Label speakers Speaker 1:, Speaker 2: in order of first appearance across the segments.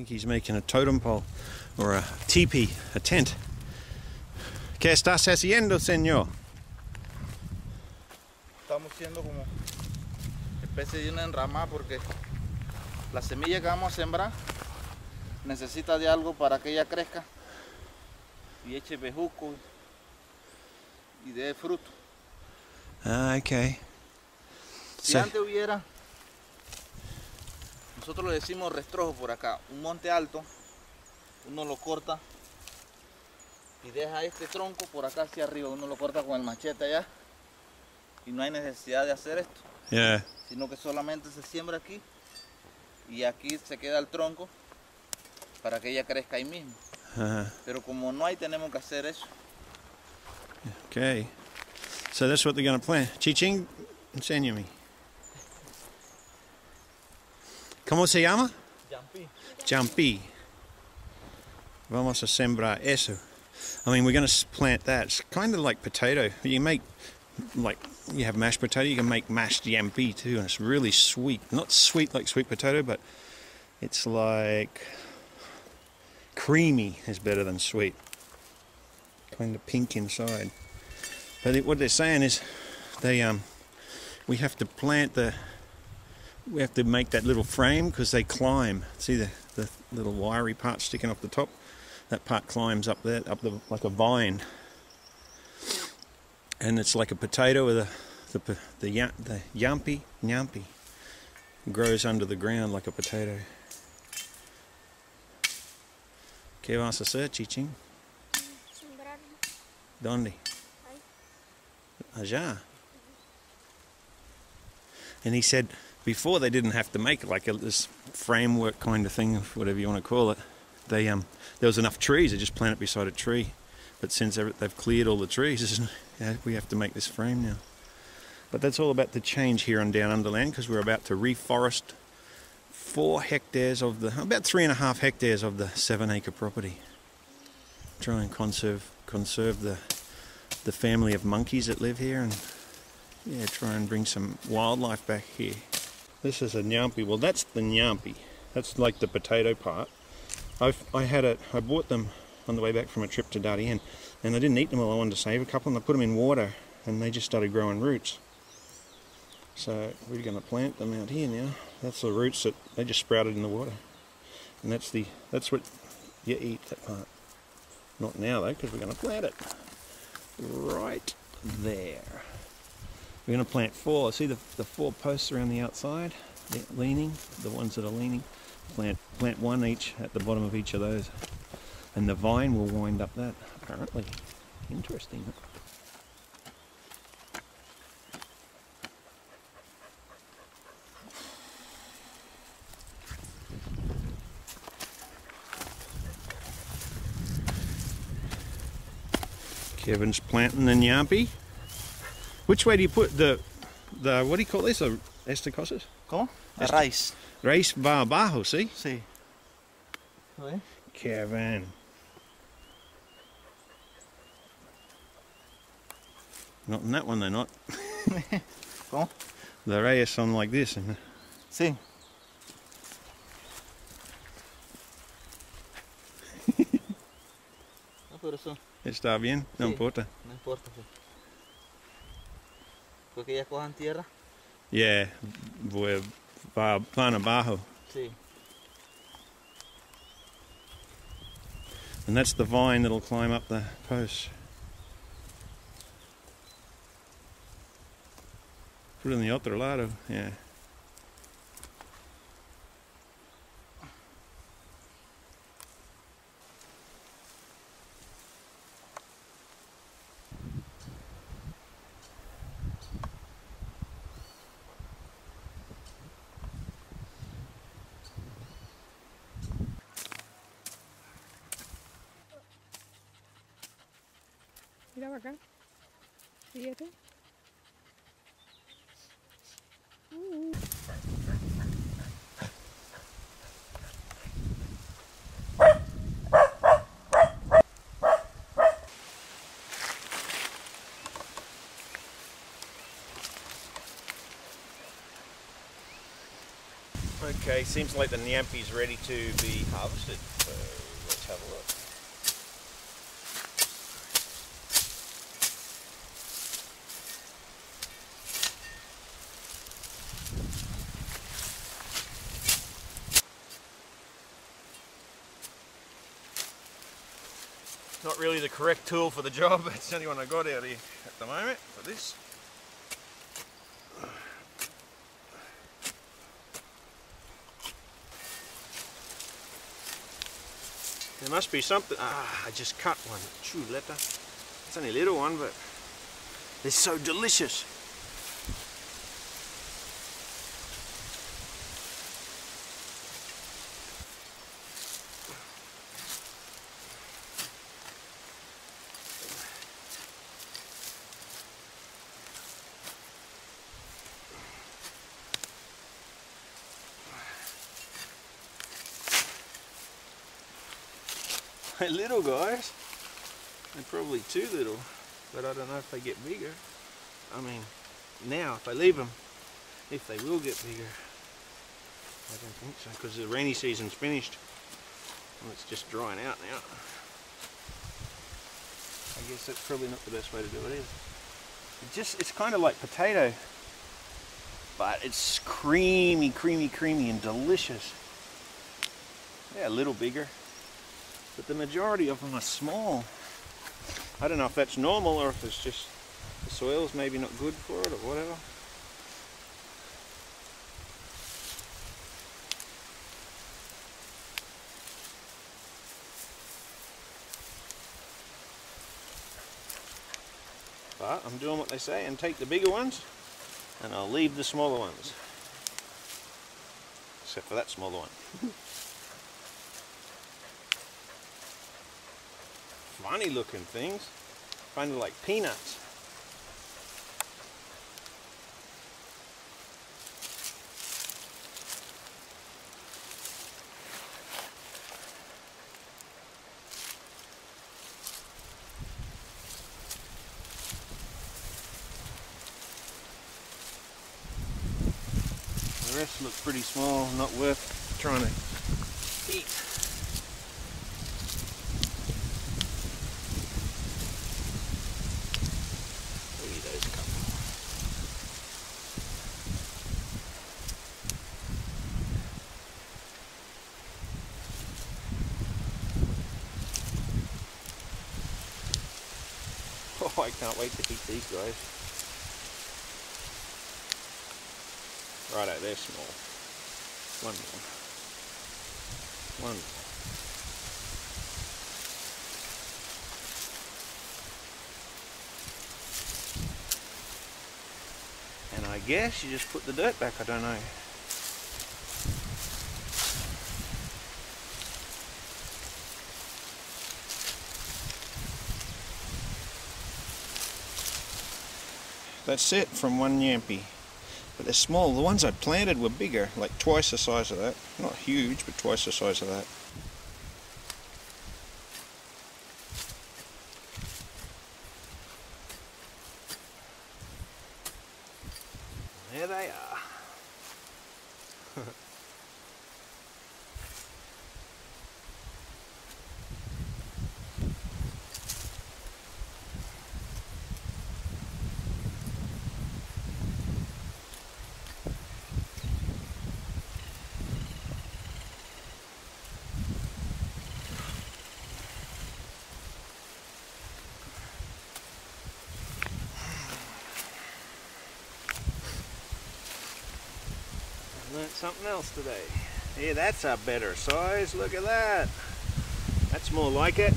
Speaker 1: think he's making a totem pole or a teepee, a tent. ¿Qué estás haciendo, señor?
Speaker 2: Estamos haciendo como especie de una enramada porque la semilla que vamos a sembrar necesita de algo para que ella crezca y eche bejuco y dé fruto.
Speaker 1: Ah, okay.
Speaker 2: Si
Speaker 1: So-
Speaker 2: antes hubiera, nosotros le decimos restrojo por acá, un monte alto, uno lo corta y deja este tronco por acá hacia arriba, uno lo corta con el machete allá y no hay necesidad de hacer esto,
Speaker 1: Yeah.
Speaker 2: sino que solamente se siembra aquí y aquí se queda el tronco para que ella crezca ahí mismo.
Speaker 1: Uh,
Speaker 2: Pero como no hay, tenemos que hacer eso.
Speaker 1: okay. So that's what they're going to plant. Chiching, enséñame. ¿Cómo se llama? Jampi. Vamos a sembrar eso. I mean, we're going to plant that. It's kind of like potato. You make, like, you have mashed potato, you can make mashed yampi too, and it's really sweet. Not sweet like sweet potato, but it's like creamy is better than sweet. Kind of pink inside. But it, what they're saying is, they um, we have to plant the we have to make that little frame because they climb. See the, the little wiry part sticking off the top? That part climbs up there, up the like a vine, and it's like a potato with a the the the yampi yampi grows under the ground like a potato. ¿Qué vas a hacer? ¿Dónde? Allá. And he said before they didn't have to make like a, this framework kind of thing, whatever you want to call it. They um there was enough trees. They just plant it beside a tree. But since they've cleared all the trees, we have to make this frame now. But that's all about to change here on Down Underland because we're about to reforest four hectares of the about three and a half hectares of the seven acre property. Try and conserve conserve the the family of monkeys that live here and yeah, try and bring some wildlife back here. This is a nyampi. Well, that's the nyampi. That's like the potato part. I've, I had it. I bought them on the way back from a trip to Darien, and I didn't eat them all. I wanted to save a couple, and I put them in water, and they just started growing roots. So we're going to plant them out here now. That's the roots that they just sprouted in the water, and that's the that's what you eat. That part. Not now though, because we're going to plant it right there. We're going to plant four. See the, the four posts around the outside, Yeah, leaning, the ones that are leaning. Plant plant one each at the bottom of each of those, and the vine will wind up that. Apparently, interesting. Kevin's planting the nyampi. Which way do you put the the what do you call this? The estacosas?
Speaker 2: ¿Cómo?
Speaker 1: Esto.
Speaker 2: raíz.
Speaker 1: Race va abajo, see?
Speaker 2: Sí. ¿Sí?
Speaker 1: Kevin. Not in that one, they're not.
Speaker 2: ¿Cómo?
Speaker 1: The race on like this. And
Speaker 2: Sí. no, pero eso
Speaker 1: está bien, no
Speaker 2: Sí.
Speaker 1: importa.
Speaker 2: no importa. Pues. Porque ellas cojan tierra.
Speaker 1: Yeah, voy, va, van abajo.
Speaker 2: Sí.
Speaker 1: And that's the vine that'll climb up the post. Put it in the otro lado, yeah.
Speaker 3: Mira acá. Fíjate.
Speaker 1: Okay, seems like the Nyampi's ready to be harvested. So. Not really the correct tool for the job, it's the only one I got out here at the moment for this. There must be something. Ah, I just cut one. Chuleta. It's only a little one, but they're so delicious. Little guys. They're probably too little, but I don't know if they get bigger. I mean, now if I leave them, if they will get bigger, I don't think so, because the rainy season's finished. And it's just drying out now. I guess that's probably not the best way to do it either. It just, it's kind of like potato, but it's creamy, creamy, creamy and delicious. Yeah, a little bigger but the majority of them are small. I don't know if that's normal or if it's just the soil's maybe not good for it or whatever. But I'm doing what they say and take the bigger ones and I'll leave the smaller ones. Except for that smaller one. funny looking things. Kind of like peanuts. The rest look pretty small, not worth trying to eat. Oh, I can't wait to eat these guys. Righto, they're small. One more. One more. And I guess you just put the dirt back, I don't know. That's it from one Nyampi. But they're small. The ones I planted were bigger, like twice the size of that. Not huge, but twice the size of that. There they are. Learned something else today. Yeah, that's a better size. Look at that. That's more like it.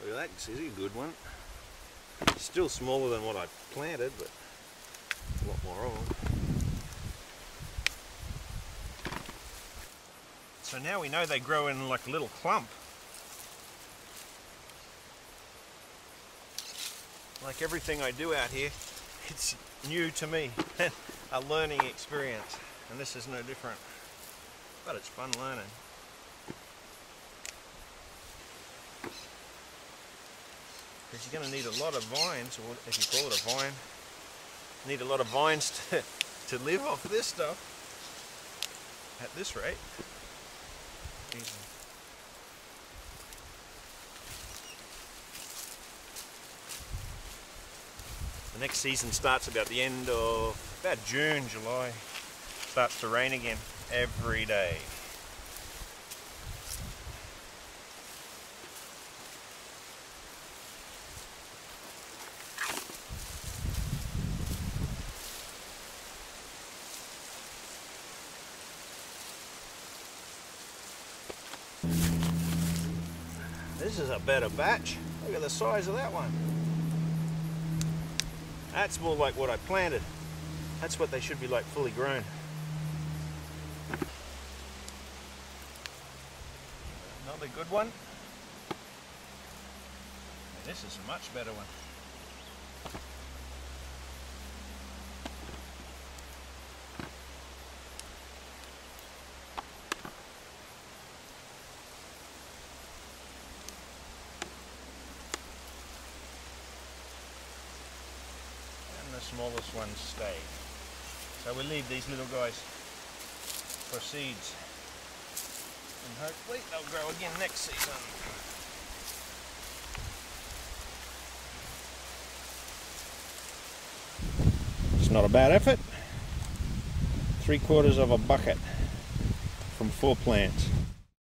Speaker 1: Look at that, this is a good one. Still smaller than what I planted, but a lot more of them. So now we know they grow in like a little clump. Like everything I do out here, it's new to me a learning experience. And this is no different, but it's fun learning. Because you're going to need a lot of vines, or if you call it a vine, need a lot of vines to, to live off this stuff at this rate. The next season starts about the end of about June, July. Starts to rain again every day. This is a better batch. Look at the size of that one. That's more like what I planted. That's what they should be like fully grown. Another good one. This is a much better one. and the smallest ones stay. So we leave these little guys for seeds. And hopefully they'll grow again next season. It's not a bad effort. Three quarters of a bucket from four plants.